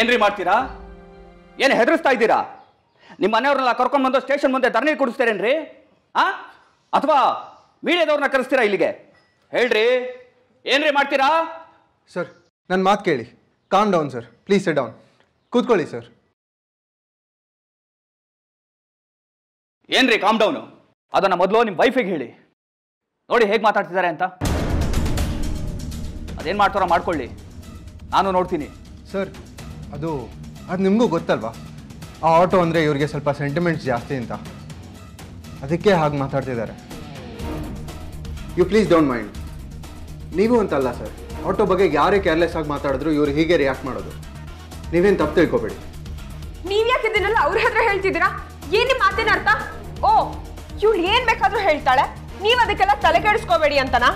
ಏನ್ರಿ ಮಾಡ್ತೀರಾ? ಏನು ಹೆದರಿಸ್ತಾ ಇದ್ದೀರಾ? ನಿಮ್ಮ ಮನೆಯವ್ರನ್ನೆಲ್ಲ ಕರ್ಕೊಂಡು ಬಂದು ಸ್ಟೇಷನ್ ಮುಂದೆ ಧರಣಿ ಕೊಡಿಸ್ತೀರೇನ್ರಿ? ಆ? ಅಥವಾ ಮೀಡಿಯಾದವ್ರನ್ನ ಕರೆಸ್ತೀರಾ ಇಲ್ಲಿಗೆ? ಹೇಳ್ರಿ. ಏನ್ರಿ ಮಾಡ್ತೀರಾ? ಸರ್ ನನ್ನ ಮಾತು ಕೇಳಿ. Calm down sir please sit down ಕೂತ್ಕೊಳ್ಳಿ ಸರ್ ಏನ್ರಿ ಕಾಮ್ ಡೌನು ಅದನ್ನ ಮೊದಲು ನಿಮ್ಮ ವೈಫಿಗೆ ಹೇಳಿ. ನೋಡಿ ಹೇಗೆ ಮಾತಾಡ್ತಿದ್ದಾರೆ ಅಂತ. ಅದೇನು ಮಾಡ್ತಾರೋ ಮಾಡ್ಕೊಳ್ಳಿ. ನಾನು ನೋಡ್ತೀನಿ. ಸರ್ ಅದು ಅದು ನಿಮಗೂ ಗೊತ್ತಲ್ವಾ? ಆ ಆಟೋ ಅಂದರೆ ಇವ್ರಿಗೆ ಸ್ವಲ್ಪ ಸೆಂಟಿಮೆಂಟ್ಸ್ ಜಾಸ್ತಿ ಅಂತ. ಅದಕ್ಕೆ ಹಾಗೆ ಮಾತಾಡ್ತಿದ್ದಾರೆ. ಯು ಪ್ಲೀಸ್ ಡೋಂಟ್ ಮೈಂಡ್ ನೀವು ಅಂತಲ್ಲ ಸರ್ ಆಟೋ ಬಗ್ಗೆ ಯಾರೇ ಕೇರ್ಲೆಸ್ ಆಗಿ ಮಾತಾಡಿದ್ರು ಇವ್ರು ಹೀಗೆ ರಿಯಾಕ್ಟ್ ಮಾಡೋದು. ನೀವೇನು ತಪ್ಪು ತಿಳ್ಕೊಬೇಡಿ. ನೀವು ಯಾಕೆ ಇದನ್ನೆಲ್ಲ ಅವ್ರ ಹತ್ರ ಹೇಳ್ತಿದ್ದೀರಾ? ಏನು ಮಾತಿನ ಅರ್ಥ? ಓ ಇವಳು ಏನು ಬೇಕಾದರೂ ಹೇಳ್ತಾಳೆ. ನೀವು ಅದಕ್ಕೆಲ್ಲ ತಲೆ ಕೆಡಿಸ್ಕೋಬೇಡಿ ಅಂತನಾ?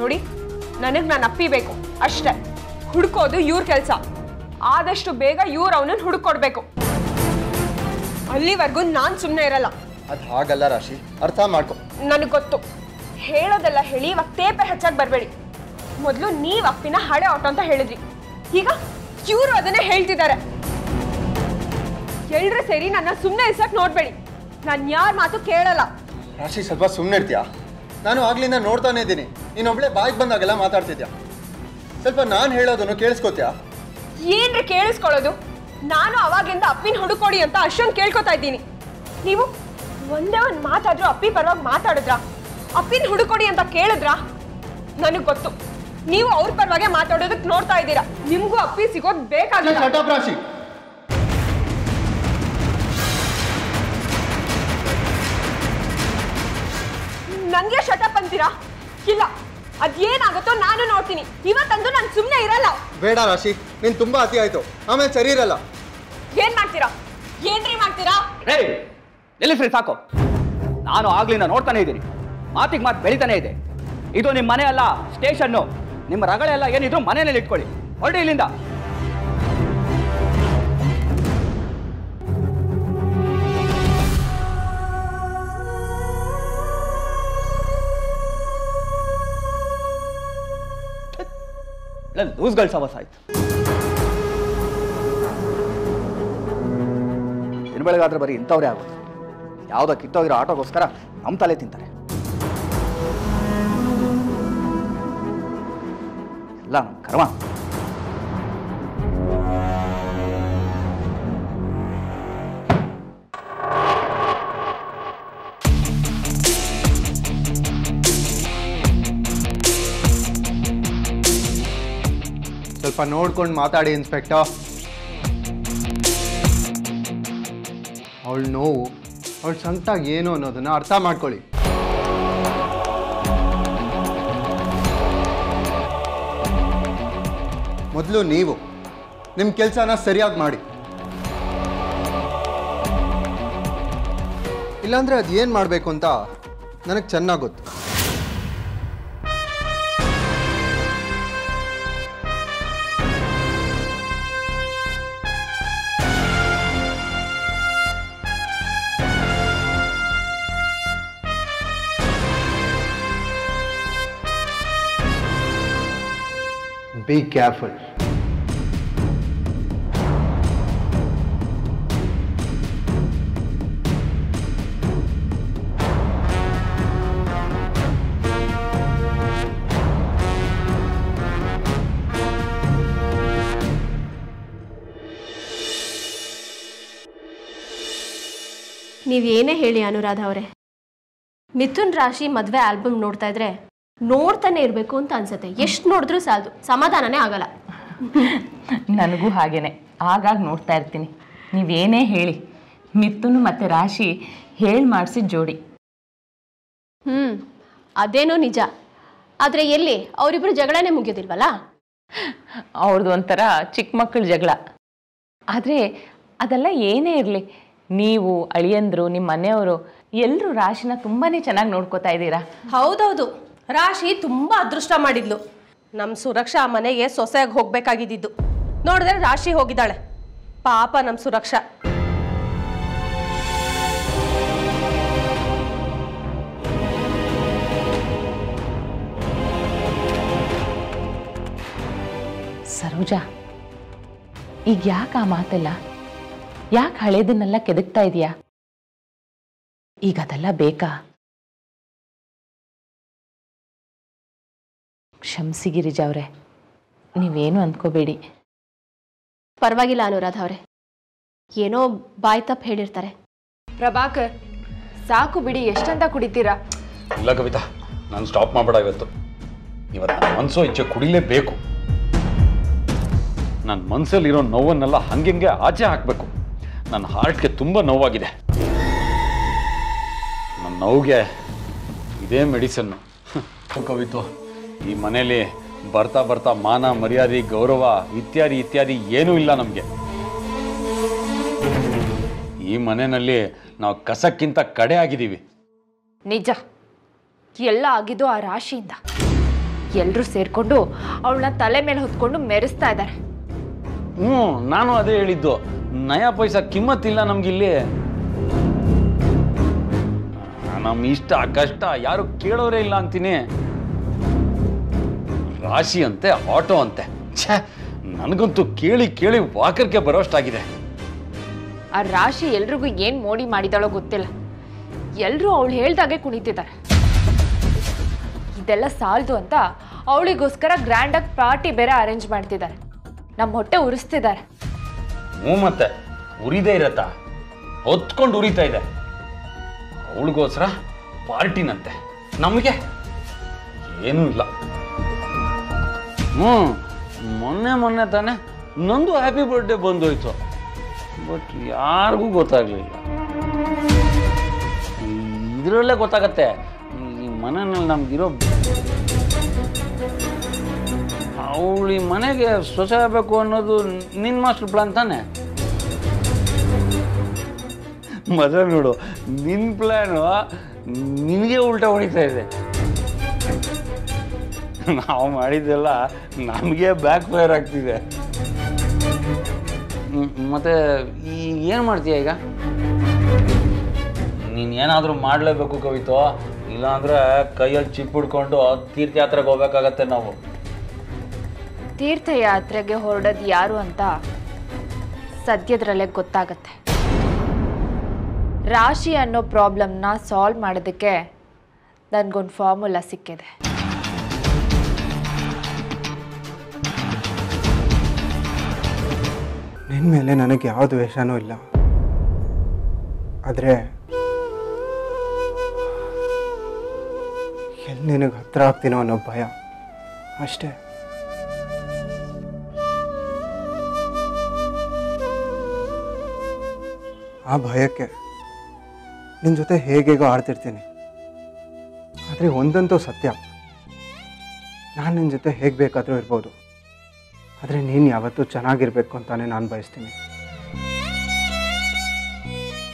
ನೋಡಿ ನನಗೆ ನಾನು ಅಪ್ಪಿಬೇಕು ಅಷ್ಟೇ. ಹುಡ್ಕೋದು ಇವ್ರ ಕೆಲ್ಸ. ಆದಷ್ಟು ಬೇಗ ಇವ್ರು ಅವನನ್ನ ಹುಡುಕೊಡ್ಬೇಕು. ಅಲ್ಲಿವರೆಗೂ ನಾನ್ ಸುಮ್ಮನೆ ಇರಲ್ಲ. ಅದು ಹಾಗಲ್ಲ ರಾಶಿ ಅರ್ಥ ಮಾಡ್ಕೊ. ನನಗೆ ಗೊತ್ತು. ಹೇಳೋದೆಲ್ಲ ಹೇಳಿ ಇವಾಗ ತೇಪೆ ಹಚ್ಚಕ್ ಬರಬೇಡಿ. ಮೊದಲು ನೀವ್ ಅಪ್ಪಿನ ಹಳೆ ಆಟೋ ಅಂತ ಹೇಳಿದ್ರಿ. ಈಗ ಇವರು ಅದನ್ನೇ ಹೇಳ್ತಿದ್ದಾರೆ. ಎಲ್ರೂ ಸೇರಿ ನನ್ನ ಸುಮ್ಮನೆ ಇಸಕ್ ನೋಡ್ಬೇಡಿ. ನಾನು ಯಾರ ಮಾತು ಕೇಳಲ್ಲ. ರಾಶಿ ಸ್ವಲ್ಪ ಸುಮ್ಮನೆ ಇರ್ತೀಯಾ? ನಾನು ಆಗ್ಲಿಂದ ನೋಡ್ತಾನೆ ಇದ್ದೀನಿ. ನೀನೊಬ್ಳೆ ಬಾಯಿಗೆ ಬಂದಾಗೆಲ್ಲ ಮಾತಾಡ್ತಿದ್ಯಾ? ಸ್ವಲ್ಪ ನಾನು ಹೇಳೋದನ್ನು ಕೇಳಿಸ್ಕೋತ್ಯಾ? ಏನ್ರಿ ಕೇಳಿಸ್ಕೊಳ್ಳೋದು? ನಾನು ಅವಾಗಿಂದ ಅಪ್ಪಿನ ಹುಡುಕೊಡಿ ಅಂತ ಅಷ್ಟೊಂದು ಕೇಳ್ಕೊತಾ ಇದ್ದೀನಿ. ನೀವು ಒಂದೇ ಒಂದು ಮಾತಾದ್ರೂ ಅಪ್ಪಿ ಪರವಾಗಿ ಮಾತಾಡಿದ್ರಾ? ಅಪ್ಪಿನ ಹುಡುಕೊಡಿ ಅಂತ ಕೇಳಿದ್ರಾ? ನನಗೆ ಗೊತ್ತು. ನೀವು ಅವ್ರ ಪರವಾಗೆ ಮಾತಾಡೋದಕ್ಕೆ ನೋಡ್ತಾ ಇದ್ದೀರಾ. ನಿಮಗೂ ಅಪ್ಪಿ ಸಿಗೋದು ಬೇಕಾಗಿಲ್ಲ. ನನಗೆ ನಂಗೆ ಶಟಪ್ ಅಂತೀರಾ? ಇಲ್ಲ. ಅದೇನಾಗುತ್ತೋ ನಾನು ನೋಡ್ತೀನಿ. ಇವತ್ತಂದು ನಾನು ಸುಮ್ಮನೆ ಇರಲ್ಲ. ಬೇಡ ರಾಶಿ. ನೀನು ತುಂಬಾ ಅತಿ ಆಯ್ತು. ಆಮೇಲೆ ಸರಿ ಇರಲ್ಲ. ಏನ್ ಮಾಡ್ತೀರಾ? ಏನ್ರಿ ಮಾಡ್ತೀರಾ? ಎಲ್ಲಿ ಫ್ರೀ ಸಾಕು. ನಾನು ಆಗ್ಲಿಂದ ನೋಡ್ತಾನೆ ಇದ್ದೀನಿ. ಮಾತಿಗೆ ಮಾತು ಬೆಳಿತಾನೆ ಇದೆ. ಇದು ನಿಮ್ಮ ಮನೆ ಅಲ್ಲ ಸ್ಟೇಷನ್ನು. ನಿಮ್ಮ ರಗಳೆಲ್ಲ ಏನಿದ್ರು ಮನೆಯಲ್ಲಿ ಇಟ್ಕೊಳ್ಳಿ. ಹೊರಡಿ ಇಲ್ಲಿಂದ. ಲೂಸ್ಗಳ ಸವಸ್ ಆಯ್ತು. ಬೆಳಗಾದ್ರೆ ಬರೀ ಇಂಥವ್ರೇ ಆಗೋದು. ಯಾವುದೋ ಕಿತ್ತೋಗಿರೋ ಆಟೋಗೋಸ್ಕರ ನಮ್ಮ ತಲೆ ತಿಂತಾರೆ. ಎಲ್ಲ ನಮ್ಮ ಕರ್ಮ. ಸ್ವಲ್ಪ ನೋಡ್ಕೊಂಡು ಮಾತಾಡಿ, ಇನ್ಸ್ಪೆಕ್ಟರ್. ಅವಳ ನೋವು, ಅವಳ ಸಂಕಟ ಏನು ಅನ್ನೋದನ್ನು ಅರ್ಥ ಮಾಡ್ಕೊಳ್ಳಿ. ಮೊದಲು ನೀವು ನಿಮ್ಮ ಕೆಲಸನ ಸರಿಯಾಗಿ ಮಾಡಿ. ಇಲ್ಲಾಂದ್ರೆ ಅದು ಏನು ಮಾಡಬೇಕು ಅಂತ ನನಗೆ ಚೆನ್ನಾಗಿ ಗೊತ್ತು. Be careful. ನೀವೇನೇ ಹೇಳಿ ಅನುರಾಧ ಅವರೇ ಮಿಥುನ್ ರಾಶಿ ಮದುವೆ ಆಲ್ಬಮ್ ನೋಡ್ತಾ ಇದ್ರೆ ನೋಡ್ತಾನೆ ಇರಬೇಕು ಅಂತ ಅನ್ಸುತ್ತೆ. ಎಷ್ಟು ನೋಡಿದ್ರು ಸಾಲದು. ಸಮಾಧಾನನೇ ಆಗಲ್ಲ. ನನಗೂ ಹಾಗೇನೆ. ಆಗಾಗ ನೋಡ್ತಾ ಇರ್ತೀನಿ. ನೀವೇನೇ ಹೇಳಿ. ಮಿತ್ತುನು ಮತ್ತೆ ರಾಶಿ ಹೇಳಿ ಮಾಡಿಸಿದ ಜೋಡಿ. ಹ್ಞೂ ಅದೇನೋ ನಿಜ. ಆದರೆ ಎಲ್ಲಿ? ಅವರಿಬ್ರು ಜಗಳನೇ ಮುಗಿಯೋದಿಲ್ವಲ್ಲ? ಅವ್ರದ್ದು ಒಂಥರ ಚಿಕ್ಕ ಮಕ್ಕಳ ಜಗಳ. ಆದರೆ ಅದೆಲ್ಲ ಏನೇ ಇರಲಿ. ನೀವು ಅಳಿಯಂದ್ರು ನಿಮ್ಮ ಮನೆಯವರು ಎಲ್ಲರೂ ರಾಶಿನ ತುಂಬಾ ಚೆನ್ನಾಗಿ ನೋಡ್ಕೋತಾ ಇದ್ದೀರಾ? ಹೌದೌದು. ರಾಶಿ ತುಂಬಾ ಅದೃಷ್ಟ ಮಾಡಿದ್ಲು. ನಮ್ಮ ಸುರಕ್ಷಾ ಮನೆಗೆ ಸೊಸೆಯಾಗಿ ಹೋಗ್ಬೇಕಾಗಿದ್ದು ನೋಡಿದ್ರೆ ರಾಶಿ ಹೋಗಿದ್ದಾಳೆ. ಪಾಪ ನಮ್ಮ ಸುರಕ್ಷಾ. ಸರೋಜಾ, ಈಗ ಯಾಕೆ ಆ ಮಾತೆಲ್ಲ? ಯಾಕೆ ಹಳೇದನ್ನೆಲ್ಲ ಕೆದಕ್ತಾ ಇದೀಯಾ? ಈಗ ಅದೆಲ್ಲ ಬೇಕಾ? ಕ್ಷಮಿಸಿ ಗಿರಿಜಾ ಅವರೇ ನೀವೇನು ಅಂದ್ಕೋಬೇಡಿ. ಪರವಾಗಿಲ್ಲ ಅನುರಾಧ ಅವರೇ ಏನೋ ಬಾಯ್ ತಪ್ಪು ಹೇಳಿರ್ತಾರೆ. ಪ್ರಭಾಕರ್ ಸಾಕು ಬಿಡಿ ಎಷ್ಟಂತ ಕುಡಿತೀರಾ? ಇಲ್ಲ ಕವಿತಾ ನಾನು ಸ್ಟಾಪ್ ಮಾಡಬೇಡ ಇವತ್ತು. ಇವತ್ತು ನನ್ನ ಮನಸ್ಸು ಇಚ್ಛೆ ಕುಡಿಲೇಬೇಕು. ನನ್ನ ಮನಸ್ಸಲ್ಲಿರೋ ನೋವನ್ನೆಲ್ಲ ಹಂಗೆ ಆಚೆ ಹಾಕಬೇಕು. ನನ್ನ ಹಾರ್ಟ್ಗೆ ತುಂಬ ನೋವಾಗಿದೆ. ನನ್ನ ನೋವಿಗೆ ಇದೇ ಮೆಡಿಸನ್ನು ಕವಿತು ಈ ಮನೆಯಲ್ಲಿ ಬರ್ತಾ ಬರ್ತಾ ಮಾನ ಮರ್ಯಾದೆ ಗೌರವ ಇತ್ಯಾದಿ ಇತ್ಯಾದಿ ಏನೂ ಇಲ್ಲ ನಮಗೆ. ಈ ಮನೆಯಲ್ಲಿ ನಾವು ಕಸಕ್ಕಿಂತ ಕಡೆ ಆಗಿದ್ದೀವಿ. ನಿಜ. ಎಲ್ಲ ಆಗಿದ್ದು ಆ ರಾಶಿಯಿಂದ. ಎಲ್ಲರೂ ಸೇರಿಕೊಂಡು ಅವಳನ್ನ ತಲೆ ಮೇಲೆ ಹೊತ್ಕೊಂಡು ಮೆರೆಸ್ತಾ ಇದ್ದಾರೆ. ಹ್ಞೂ ನಾನು ಅದೇ ಹೇಳಿದ್ದು. ನಯ ಪೈಸಾ ಕಿಮ್ಮತ್ತಿಲ್ಲ ನಮ್ಗಿಲ್ಲಿ. ನಮ್ಮ ಇಷ್ಟ ಕಷ್ಟ ಯಾರು ಕೇಳೋರೇ ಇಲ್ಲ ಅಂತೀನಿ. ರಾಶಿ ಅಂತೆ ಆಟೋ ಅಂತೆ ಛೇ ನನಗಂತೂ ಕೇಳಿ ಕೇಳಿ ವಾಕರ್ಗೆ ಬರೋಷ್ಟಾಗಿದೆ ಆ ರಾಶಿ ಎಲ್ರಿಗೂ ಏನ್ ಮೋಡಿ ಮಾಡಿದಾಳೋ ಗೊತ್ತಿಲ್ಲ. ಎಲ್ರೂ ಅವಳು ಹೇಳ್ದಾಗೆ ಕುಣಿತಿದ್ದಾರೆ ಇದೆಲ್ಲ ಸಾಲದು ಅಂತ ಅವಳಿಗೋಸ್ಕರ ಗ್ರ್ಯಾಂಡಾಗಿ ಪಾರ್ಟಿ ಬೇರೆ ಅರೇಂಜ್ ಮಾಡ್ತಿದ್ದಾರೆ ನಮ್ಮ ಹೊಟ್ಟೆ ಉರಿಸ್ತಿದ್ದಾರೆ ಹ್ಞೂ ಮತ್ತೆ ಉರಿದೇ ಇರತ್ತಾ? ಹೊತ್ಕೊಂಡು ಉರಿತಾ ಇದೆ. ಅವಳಿಗೋಸ್ಕರ ಪಾರ್ಟಿನಂತೆ. ನಮಗೆ? ಏನೂ ಇಲ್ಲ. ಹ್ಞೂ ಮೊನ್ನೆ ಮೊನ್ನೆ ತಾನೆ ನಂದು ಹ್ಯಾಪಿ ಬರ್ಡೇ ಬಂದೋಯ್ತು. ಬಟ್ ಯಾರಿಗೂ ಗೊತ್ತಾಗಲಿಲ್ಲ. ಇದರಲ್ಲೇ ಗೊತ್ತಾಗತ್ತೆ, ಈ ಮನೆಯಲ್ಲಿ ನಮ್ಗಿರೋ ಅವಳು ಮನೆಗೆ ಸ್ವಚ್ಛ ಆಗಬೇಕು ಅನ್ನೋದು ನಿನ್ನ ಮಾಸ್ಟರ್ ಪ್ಲಾನ್ ತಾನೆ? ಮಜಾ ನೋಡು ನಿನ್ನ ಪ್ಲ್ಯಾನು ನಿನಗೆ ಉಲ್ಟಾ ಹೊಡಿತಾ ಇದೆ. ನಾವು ಮಾಡಿದ್ದೆಲ್ಲ ನಮಗೆ ಬ್ಯಾಕ್ ಫೈರ್ ಆಗ್ತಿದೆ. ಮತ್ತೆ ಈ ಏನು ಮಾಡ್ತೀಯ ಈಗ? ನೀನು ಏನಾದರೂ ಮಾಡಲೇಬೇಕು ಕವಿತು. ಇಲ್ಲಾಂದ್ರೆ ಕೈಯಲ್ಲಿ ಚಿಪ್ ಹಿಡ್ಕೊಂಡು ತೀರ್ಥಯಾತ್ರೆಗೆ ಹೋಗ್ಬೇಕಾಗತ್ತೆ ನಾವು. ತೀರ್ಥಯಾತ್ರೆಗೆ ಹೊರಡೋದು ಯಾರು ಅಂತ ಸದ್ಯದ್ರಲ್ಲೇ ಗೊತ್ತಾಗತ್ತೆ. ರಾಶಿ ಅನ್ನೋ ಪ್ರಾಬ್ಲಮ್ನ ಸಾಲ್ವ್ ಮಾಡೋದಕ್ಕೆ ನನಗೊಂದು ಫಾರ್ಮುಲಾ ಸಿಕ್ಕಿದೆ. ನಿನ್ನ ಮೇಲೆ ನನಗೆ ಯಾವ ದ್ವೇಷನೂ ಇಲ್ಲ. ಆದರೆ ಎಲ್ಲಿ ನಿನಗೆ ಹತ್ರ ಆಗ್ತೀನೋ ಅನ್ನೋ ಭಯ. ಅಷ್ಟೇ. ಆ ಭಯಕ್ಕೆ ನಿನ್ನ ಜೊತೆ ಹೇಗೇಗೋ ಆಡ್ತಿರ್ತೀನಿ. ಆದರೆ ಒಂದಂತೂ ಸತ್ಯ. ನಾನು ನಿನ್ನ ಜೊತೆ ಹೇಗೆ ಬೇಕಾದರೂ ಇರ್ಬೋದು. ಆದರೆ ನೀನು ಯಾವತ್ತೂ ಚೆನ್ನಾಗಿರಬೇಕು ಅಂತಾನೆ ನಾನು ಬಯಸ್ತೀನಿ.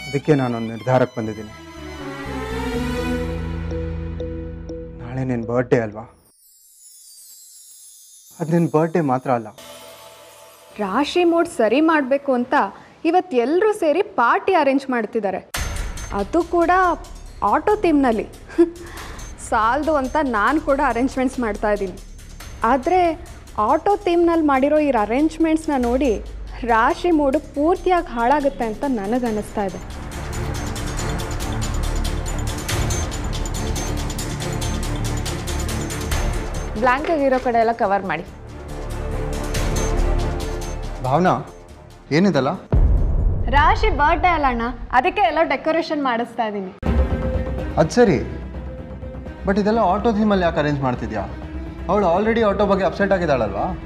ಅದಕ್ಕೆ ನಾನೊಂದು ನಿರ್ಧಾರಕ್ಕೆ ಬಂದಿದ್ದೀನಿ. ನಾಳೆ ನಿನ್ನ ಬರ್ಡೇ ಅಲ್ವಾ? ಅದು ನಿನ್ನ ಬರ್ಡೇ ಮಾತ್ರ ಅಲ್ಲ. ರಾಶಿ ಮೂಡ್ ಸರಿ ಮಾಡಬೇಕು ಅಂತ ಇವತ್ತು ಎಲ್ಲರೂ ಸೇರಿ ಪಾರ್ಟಿ ಅರೇಂಜ್ ಮಾಡ್ತಿದ್ದಾರೆ ಅದು ಕೂಡ ಆಟೋ ಥೀಮ್ನಲ್ಲಿ ಸಾಲದು ಅಂತ ನಾನು ಕೂಡ ಅರೇಂಜ್ಮೆಂಟ್ಸ್ ಮಾಡ್ತಾ ಇದ್ದೀನಿ. ಆದರೆ ಆಟೋ ಥೀಮ್ನಲ್ಲಿ ಮಾಡಿರೋ ಈ ಅರೇಂಜ್ಮೆಂಟ್ಸ್ನ ನೋಡಿ ರಾಶಿ ಮೂಡು ಪೂರ್ತಿಯಾಗಿ ಹಾಳಾಗುತ್ತೆ ಅಂತ ನನಗೆ ಅನ್ನಿಸ್ತಾ ಇದೆ ಬ್ಲ್ಯಾಂಕ್ ಆಗಿರೋ ಕಡೆ ಎಲ್ಲ ಕವರ್ ಮಾಡಿ. ಭಾವನಾ ಏನಿದಲ್ಲ? ರಾಶಿ ಬರ್ಡೇ ಅಲ್ಲ ಅಣ್ಣ ಅದಕ್ಕೆ ಎಲ್ಲ ಡೆಕೋರೇಷನ್ ಮಾಡಿಸ್ತಾ ಇದ್ದೀನಿ ಅದು ಸರಿ. ಬಟ್ ಇದೆಲ್ಲ ಆಟೋ ಥೀಮಲ್ಲಿ ಯಾಕೆ ಅರೇಂಜ್ ಮಾಡ್ತಿದ್ಯಾ? ಅವಳು ಆಲ್ರೆಡಿ ಆಟೋ ಬಗ್ಗೆ ಅಪ್ಸೆಟ್ ಆಗಿದ್ದಾಳಲ್ವಾ?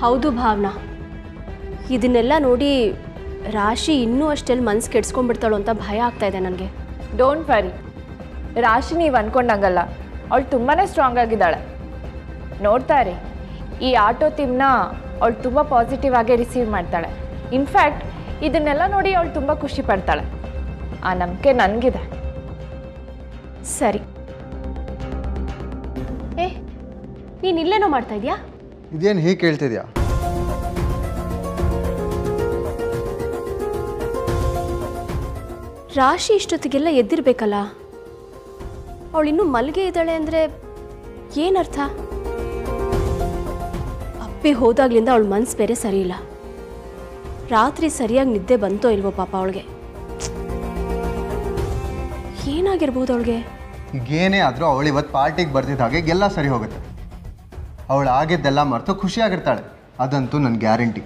ಹೌದು ಭಾವನಾ. ಇದನ್ನೆಲ್ಲ ನೋಡಿ ರಾಶಿ ಇನ್ನೂ ಅಷ್ಟೆಲ್ಲಿ ಮನ್ಸು ಕೆಡ್ಸ್ಕೊಂಡ್ಬಿಡ್ತಾಳು ಅಂತ ಭಯ ಆಗ್ತಾ ಇದೆ ನನಗೆ. ಡೋಂಟ್ ವರಿ ರಾಶಿ ನೀವು ಅಂದ್ಕೊಂಡಂಗಲ್ಲ ಅವಳು ತುಂಬಾ ಸ್ಟ್ರಾಂಗ್ ಆಗಿದ್ದಾಳೆ. ನೋಡ್ತಾ ಇರಿ. ಈ ಆಟೋ ತಿಮ್ನ ಅವಳು ತುಂಬ ಪಾಸಿಟಿವ್ ಆಗೇ ರಿಸೀವ್ ಮಾಡ್ತಾಳೆ. ಇನ್ಫ್ಯಾಕ್ಟ್ ಇದನ್ನೆಲ್ಲ ನೋಡಿ ಅವಳು ತುಂಬ ಖುಷಿ ಪಡ್ತಾಳೆ. ಆ ನಂಬಿಕೆ ನನಗಿದೆ. ಸರಿ. ನೀನು ಇಲ್ಲೇನೋ ಮಾಡ್ತಾ ಇದೀಯಾ? ಇದೇನು ಹೀಗೆ ಕೇಳ್ತಿದ್ಯಾ? ರಾಶಿ ಇಷ್ಟೊತ್ತಿಗೆಲ್ಲ ಎದ್ದಿರ್ಬೇಕಲ್ಲ? ಅವಳು ಇನ್ನೂ ಮಲ್ಗೆ ಇದ್ದಾಳೆ ಅಂದ್ರೆ ಏನರ್ಥ? ಅಪ್ಪಿ ಹೋದಾಗ್ಲಿಂದ ಅವಳ ಮನ್ಸು ಬೇರೆ ಸರಿಯಿಲ್ಲ. ಇಲ್ಲ ರಾತ್ರಿ ಸರಿಯಾಗಿ ನಿದ್ದೆ ಬಂತೋ ಇಲ್ವೋ ಪಾಪ ಅವಳಿಗೆ. ಏನಾಗಿರ್ಬೋದು ಅವಳಿಗೆ? ಏನೇ ಆದ್ರೂ ಅವಳು ಇವತ್ತು ಪಾರ್ಟಿಗೆ ಬರ್ತಿದ್ದ ಹಾಗೆ ಎಲ್ಲ ಸರಿ ಹೋಗುತ್ತೆ. ಅವಳು ಆಗಿದ್ದೆಲ್ಲ ಮರೆತು ಖುಷಿಯಾಗಿರ್ತಾಳೆ. ಅದಂತೂ ನನ್ನ ಗ್ಯಾರಂಟಿ.